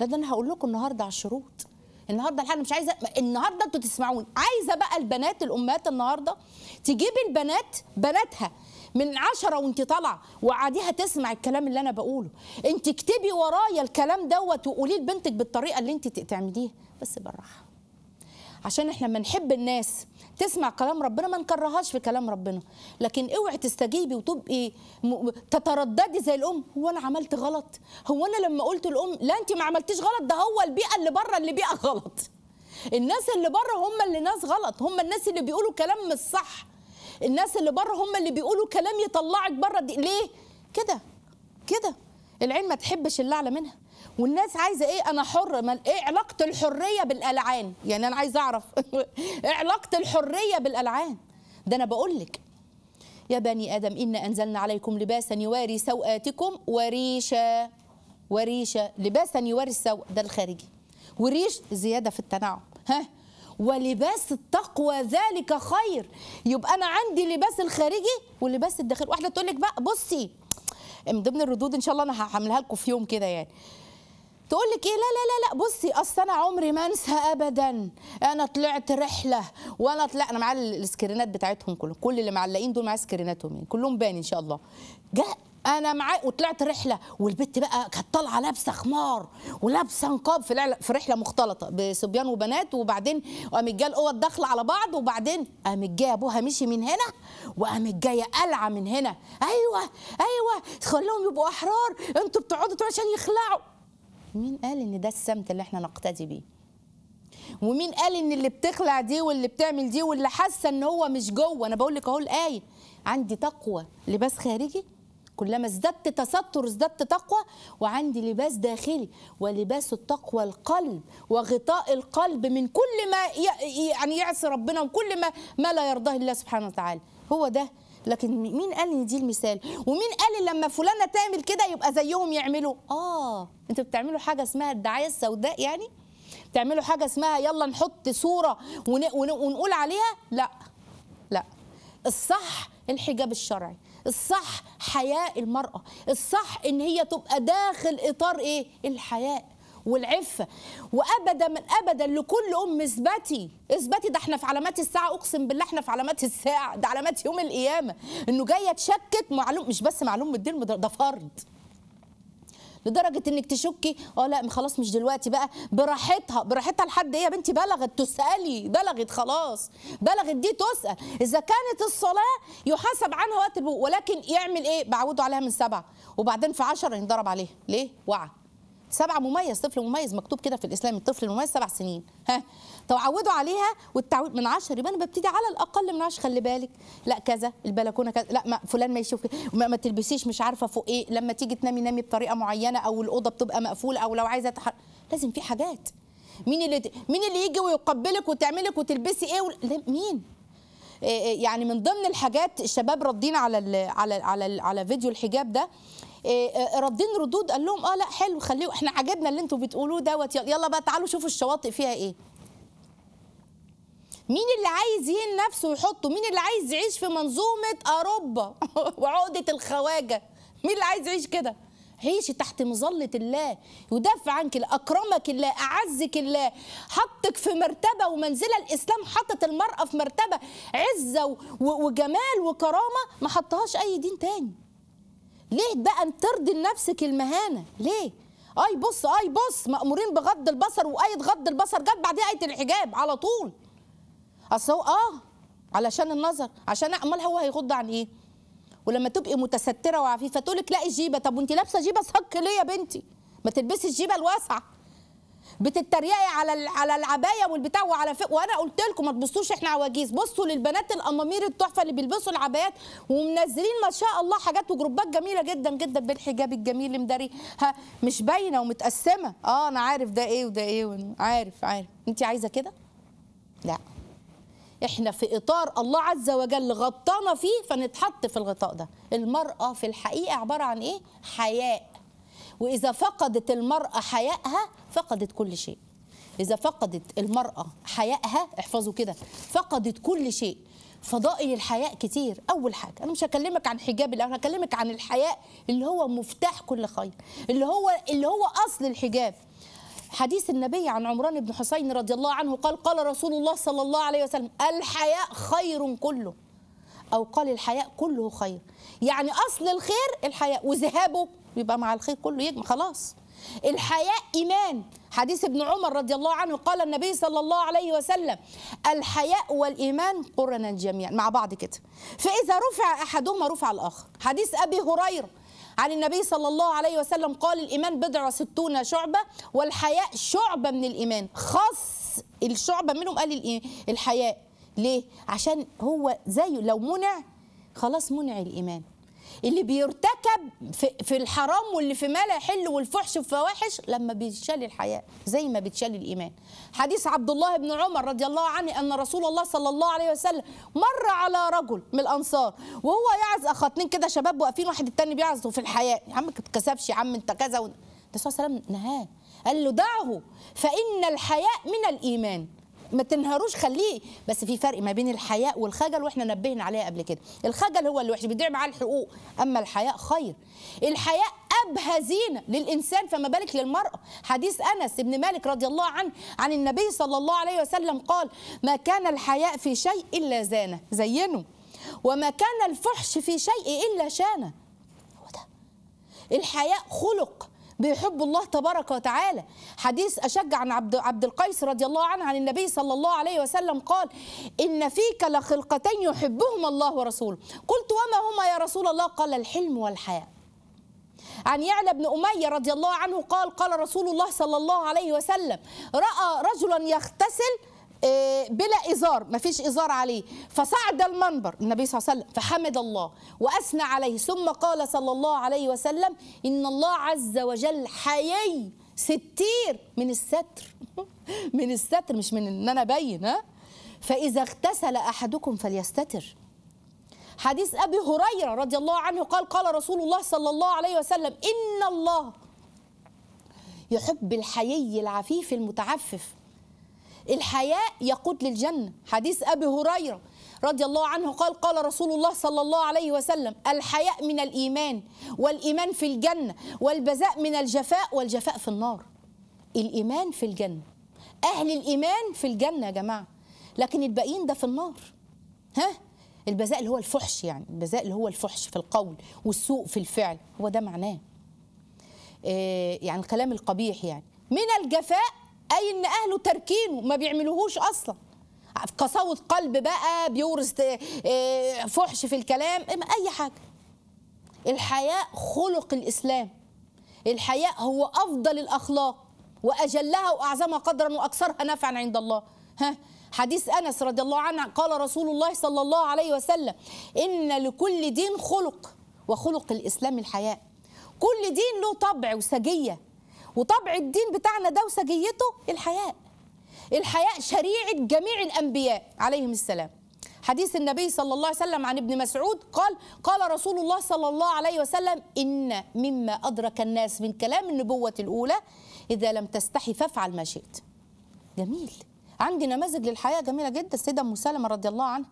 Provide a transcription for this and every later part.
لا ده أنا هقول لكم النهارده على الشروط. النهارده الحاجة مش عايزة النهارده أنتوا تسمعوني. عايزة بقى البنات الأمهات النهارده تجيب البنات بناتها من عشرة وانت طالعة وقعديها تسمع الكلام اللي أنا بقوله. انت اكتبي ورايا الكلام دوت وقوليه لبنتك بالطريقة اللي انت تعمليها. بس بالراحة. عشان إحنا لما نحب الناس تسمع كلام ربنا ما نكرهاش في كلام ربنا. لكن اوعي تستجيبي وتبقي تترددي زي الأم. هو أنا عملت غلط؟ هو أنا لما قلت الام لا انت ما عملتيش غلط ده هو البيئة اللي بره اللي بيئة غلط. الناس اللي بره هم اللي ناس غلط هم الناس اللي بيقولوا كلام مش صح. الناس اللي بره هم اللي بيقولوا كلام يطلعك بره. دي ليه؟ كده كده. العين ما تحبش اللي اعلى منها. والناس عايزة إيه؟ أنا حر. ما إيه علاقة الحرية بالألعان؟ يعني أنا عايزة أعرف. إيه علاقة الحرية بالألعان. ده أنا بقول لك. يا بني آدم انا أنزلنا عليكم لباسا يواري سوآتكم وريشا وريشا لباسا يواري السوء. ده الخارجي. وريش زيادة في التنعم ها؟ ولباس التقوى ذلك خير. يبقى أنا عندي لباس الخارجي ولباس الداخلي. واحدة تقول لك بقى بصي من ضمن الردود إن شاء الله أنا هعملها لكم في يوم كده يعني. تقول لك إيه؟ لا لا لا لا. بصي أصل أنا عمري ما أنسى ابدا. أنا طلعت رحلة وأنا طلع أنا معايا السكرينات بتاعتهم كلهم. كل اللي معلقين دول معايا سكريناتهم يعني. كلهم بان إن شاء الله. جاء أنا معايا وطلعت رحلة والبت بقى كانت طالعة لابسة خمار ولابسة نقاب في في رحلة مختلطة بصبيان وبنات. وبعدين قامت جاية الأوض داخلة على بعض. وبعدين قامت جاية أبوها مشي من هنا. وقامت جاية قلعة من هنا. أيوه أيوه. خلوهم يبقوا أحرار. أنتوا بتقعدوا تقعدوا عشان يخلعوا. مين قال إن ده السمت اللي إحنا نقتدي بيه؟ ومين قال إن اللي بتخلع دي واللي بتعمل دي واللي حاسة إن هو مش جوه؟ أنا بقول لك أهو الآية. عندي تقوى لباس خارجي كلما ازددت تستر ازددت تقوى وعندي لباس داخلي ولباس التقوى القلب وغطاء القلب من كل ما يعني يعصي ربنا وكل ما ما لا يرضاه الله سبحانه وتعالى. هو ده لكن مين قال إن دي المثال؟ ومين قال لما فلانة تعمل كده يبقى زيهم يعملوا؟ آه أنتوا بتعملوا حاجة اسمها الدعاية السوداء يعني؟ بتعملوا حاجة اسمها يلا نحط صورة ون... ون... ونقول عليها؟ لا لا. الصح الحجاب الشرعي الصح حياء المرأة الصح إن هي تبقى داخل إطار إيه؟ الحياء. والعفة وأبدا من أبدا لكل أم اثبتي اثبتي ده إحنا في علامات الساعة أقسم بالله إحنا في علامات الساعة. ده علامات يوم القيامة. إنه جاية تشكك معلوم مش بس معلوم بالدين ده فرض لدرجة إنك تشكي آه لا خلاص مش دلوقتي بقى. براحتها براحتها لحد إيه يا بنتي؟ بلغت تسألي. بلغت خلاص. بلغت دي تسأل. إذا كانت الصلاة يحاسب عنها وقت ولكن يعمل إيه؟ بعودوا عليها من سبعة. وبعدين في عشرة ينضرب عليه. ليه؟ وعى. سبعة مميز طفل مميز مكتوب كده في الإسلام الطفل المميز سبع سنين. ها؟ تعودوا عليها والتعويد من عشر يبقى أنا ببتدي على الأقل من عشر خلي بالك. لا كذا البلكونة كذا لا ما فلان ما يشوف ما, ما تلبسيش مش عارفة فوق إيه. لما تيجي تنامي نامي بطريقة معينة أو الأوضة بتبقى مقفولة أو لو عايزة تح... لازم في حاجات. مين اللي مين اللي يجي ويقبلك وتعملك وتلبسي إيه. لا، مين؟ يعني من ضمن الحاجات الشباب ردين على ال على ال على ال على فيديو الحجاب ده ردين ردود قال لهم آه لا حلو خليه إحنا عجبنا اللي أنتوا بتقولوه دوت يلا بقى تعالوا شوفوا الشواطئ فيها إيه. مين اللي عايز يهين نفسه ويحطه؟ مين اللي عايز يعيش في منظومة أوروبا وعقدة الخواجة؟ مين اللي عايز يعيش كده؟ عيشي تحت مظلة الله يدافع عنك الله، أكرمك الله أعزك الله حطك في مرتبة ومنزلة الإسلام حطت المرأة في مرتبة عزة وجمال وكرامة ما حطهاش أي دين تاني. ليه بقى ترضي لنفسك المهانة؟ ليه؟ أي بص أي بص مأمورين بغض البصر وآية غض البصر جت بعدها آية الحجاب على طول. أصل هو آه علشان النظر عشان امال هو هيغض عن إيه؟ ولما تبقي متسترة وعفيفة تقول لك لا الجيبه طب وانت لابسة جيبة؟ صك ليه يا بنتي. ما تلبسي الجيبة الواسعة. بتتريقي على على العباية والبتاع وعلى فق وأنا قلت لكم ما تبصوش إحنا عواجيز. بصوا للبنات الأمامير التحفة اللي بيلبسوا العبايات ومنزلين ما شاء الله حاجات وجروبات جميلة جدا جدا بالحجاب الجميل اللي مداري ها مش باينة ومتقسمة. آه أنا عارف ده إيه وده إيه وأنا عارف عارف. انت عايزة كده؟ لا. إحنا في إطار الله عز وجل غطانا فيه فنتحط في الغطاء ده. المرأة في الحقيقة عبارة عن إيه؟ حياء. وإذا فقدت المرأة حيائها فقدت كل شيء. إذا فقدت المرأة حيائها احفظوا كده فقدت كل شيء. فضائل الحياء كتير. أول حاجة أنا مش هكلمك عن حجاب الأول هكلمك عن الحياء اللي هو مفتاح كل خير اللي هو اللي هو أصل الحجاب. حديث النبي عن عمران بن حسين رضي الله عنه قال قال رسول الله صلى الله عليه وسلم الحياء خير كله. أو قال الحياء كله خير. يعني أصل الخير الحياء وذهابه يبقى مع الخير كله يجمع خلاص. الحياء إيمان. حديث ابن عمر رضي الله عنه قال النبي صلى الله عليه وسلم الحياء والإيمان قرنا جميعا مع بعض كده. فإذا رفع أحدهما رفع الآخر. حديث أبي هريرة عن النبي صلى الله عليه وسلم قال الإيمان بضع وستون شعبة والحياء شعبة من الإيمان. خاص الشعبة منهم قال؟ الحياء. ليه؟ عشان هو زيه. لو منع خلاص منع الإيمان. اللي بيرتكب في, في الحرام واللي في ما لا يحل والفحش والفواحش لما بيتشال الحياء زي ما بيتشال الإيمان. حديث عبد الله بن عمر رضي الله عنه أن رسول الله صلى الله عليه وسلم مر على رجل من الأنصار وهو يعز اتنين كده شباب واقفين واحد التاني بيعزوا في الحياء يا عم ما تتكسفش يا عم انت كذا. الرسول صلى الله عليه وسلم نهاه قال له دعه فإن الحياء من الإيمان. ما تنهروش خليه. بس في فرق ما بين الحياء والخجل وإحنا نبهنا عليها قبل كده. الخجل هو اللي وحش بيضيع معاه الحقوق. أما الحياء خير. الحياء أبهى زينة للإنسان فما بالك للمرأة. حديث أنس بن مالك رضي الله عنه عن النبي صلى الله عليه وسلم قال ما كان الحياء في شيء إلا زانة. زينه وما كان الفحش في شيء إلا شانة. هو ده. الحياء خلق. بيحب الله تبارك وتعالى. حديث أشج عن عبد, عبد القيس رضي الله عنه عن النبي صلى الله عليه وسلم قال إن فيك لخلقتين يحبهما الله ورسوله. قلت وما هما يا رسول الله؟ قال الحلم والحياء عن يعلى بن أمية رضي الله عنه قال قال رسول الله صلى الله عليه وسلم رأى رجلا يغتسل بلا إزار ما فيش إزار عليه. فصعد المنبر النبي صلى الله عليه وسلم فحمد الله وأثنى عليه. ثم قال صلى الله عليه وسلم إن الله عز وجل حيي ستير من الستر. من الستر مش من إن أنا أبين ها؟ فإذا اغتسل أحدكم فليستتر. حديث أبي هريرة رضي الله عنه قال قال رسول الله صلى الله عليه وسلم إن الله يحب الحيي العفيف المتعفف. الحياء يقود للجنة. حديث أبي هريرة رضي الله عنه قال قال رسول الله صلى الله عليه وسلم الحياء من الإيمان والإيمان في الجنة والبذاء من الجفاء والجفاء في النار. الإيمان في الجنة. أهل الإيمان في الجنة يا جماعة. لكن الباقيين ده في النار. ها؟ البذاء اللي هو الفحش يعني. البذاء اللي هو الفحش في القول والسوء في الفعل. هو ده معناه. إيه يعني الكلام القبيح يعني. من الجفاء أي إن أهله تركينه ما بيعملوهوش أصلا. قساوة قلب بقى بيورث فحش في الكلام أي حاجة. الحياء خلق الإسلام. الحياء هو أفضل الأخلاق وأجلها وأعظمها قدرا وأكثرها نفعا عند الله. ها؟ حديث أنس رضي الله عنه قال رسول الله صلى الله عليه وسلم إن لكل دين خلق وخلق الإسلام الحياء. كل دين له طبع وسجية. وطبع الدين بتاعنا ده وسجيته الحياء. الحياء شريعة جميع الأنبياء عليهم السلام. حديث النبي صلى الله عليه وسلم عن ابن مسعود قال قال رسول الله صلى الله عليه وسلم إن مما أدرك الناس من كلام النبوة الأولى إذا لم تستحي فافعل ما شئت. جميل. عندي نماذج للحياة جميلة جدا. السيدة أم سلمة رضي الله عنها.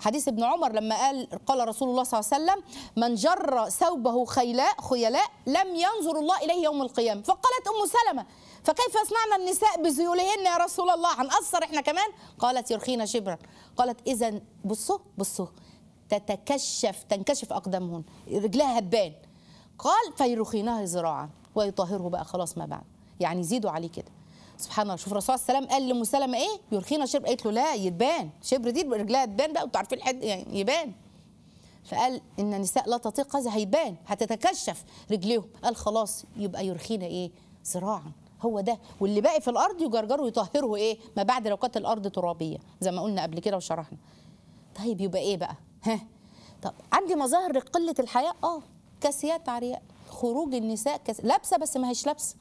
حديث ابن عمر لما قال قال رسول الله صلى الله عليه وسلم من جر ثوبه خيلاء خيلاء لم ينظر الله إليه يوم القيامة. فقالت أم سلمة فكيف يصنعن النساء بذيولهن يا رسول الله؟ هنقصر إحنا كمان. قالت يرخين شبرا قالت اذا بصوا بصوا تتكشف تنكشف اقدامهن رجلها هبان. قال فيرخينها ذراعا ويطهره بقى خلاص ما بعد. يعني يزيدوا عليه كده. سبحان الله. شوف الرسول عليه وسلم قال لام سلمة إيه؟ يرخينا شبر قالت له لا يتبان. شبر دي رجلها تبان بقى وانتوا عارفين الحد يعني يبان. فقال إن النساء لا تطيق هذا هيبان هتتكشف رجليهم. قال خلاص يبقى يرخينا إيه؟ ذراعا هو ده. واللي باقي في الأرض يجرجروا يطهروا إيه؟ ما بعد لو كانت الأرض ترابية زي ما قلنا قبل كده وشرحنا. طيب يبقى إيه بقى؟ ها؟ طب عندي مظاهر قله الحياء آه. كاسيات عرياء خروج النساء كاس... لابسة بس ما هيش لابسة.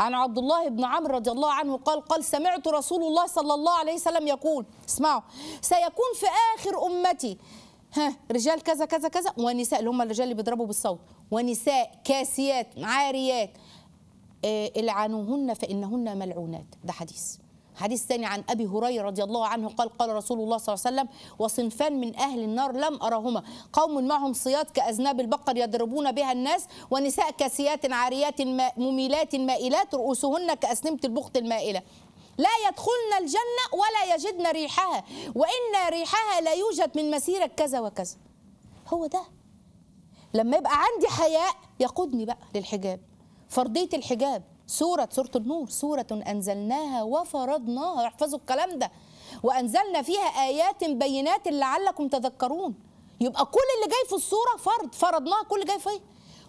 عن عبد الله بن عمرو رضي الله عنه قال قال سمعت رسول الله صلى الله عليه وسلم يقول اسمعوا سيكون في آخر أمتي ها رجال كذا كذا كذا ونساء اللي هم الرجال اللي بيضربوا بالصوت ونساء كاسيات عاريات آه العنوهن فإنهن ملعونات. ده حديث. حديث ثاني عن أبي هريرة رضي الله عنه قال قال رسول الله صلى الله عليه وسلم وصنفان من أهل النار لم ارهما قوم معهم صياد كأذناب البقر يضربون بها الناس ونساء كاسيات عاريات مميلات مائلات رؤوسهن كأسنمة البخت المائلة. لا يدخلن الجنة ولا يجدن ريحها وإن ريحها لا يوجد من مسيره كذا وكذا. هو ده. لما يبقى عندي حياء يقودني بقى للحجاب. فرضية الحجاب. سورة سورة النور سورة أنزلناها وفرضناها احفظوا الكلام ده وأنزلنا فيها آيات بينات لعلكم تذكرون. يبقى كل اللي جاي في السورة فرض فرضناها كل جاي فيه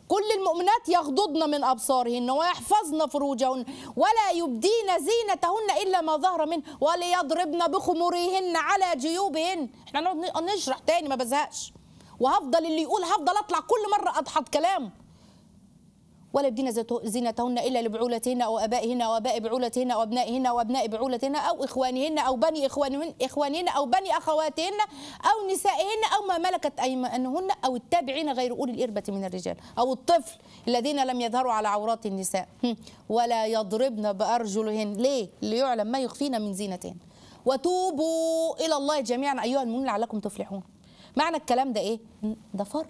كل المؤمنات يغضضن من أبصارهن ويحفظن فروجهن ولا يبدين زينتهن إلا ما ظهر منه وليضربن بخمورهن على جيوبهن. إحنا نشرح تاني ما بزهقش. وهفضل اللي يقول هفضل أطلع كل مرة اضحك كلامه ولا يبدين زينتهن إلا لبعولتهن أو آبائهن أو آباء بعولتهن أو أبنائهن أو أبناء بعولتهن أو إخوانهن أو بني اخوانهن إخوانهن أو بني أخواتهن أو نسائهن أو ما ملكت أيمانهن أو التابعين غير أولي الإربة من الرجال أو الطفل الذين لم يظهروا على عورات النساء. ولا يضربن بأرجلهن ليه؟ ليعلم ما يخفين من زينتهن وتوبوا إلى الله جميعا أيها المؤمنون لعلكم تفلحون معنى الكلام ده إيه؟ ده فرض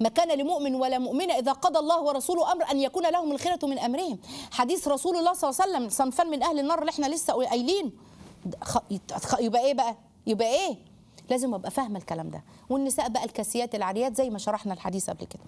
ما كان لمؤمن ولا مؤمنة إذا قضى الله ورسوله أمر أن يكون لهم الخيرة من أمرهم. حديث رسول الله صلى الله عليه وسلم صنفان من أهل النار اللي إحنا لسه قايلين. يبقى إيه بقى؟ يبقى إيه؟ لازم أبقى فاهمة الكلام ده. والنساء بقى الكاسيات العاريات زي ما شرحنا الحديث قبل كده.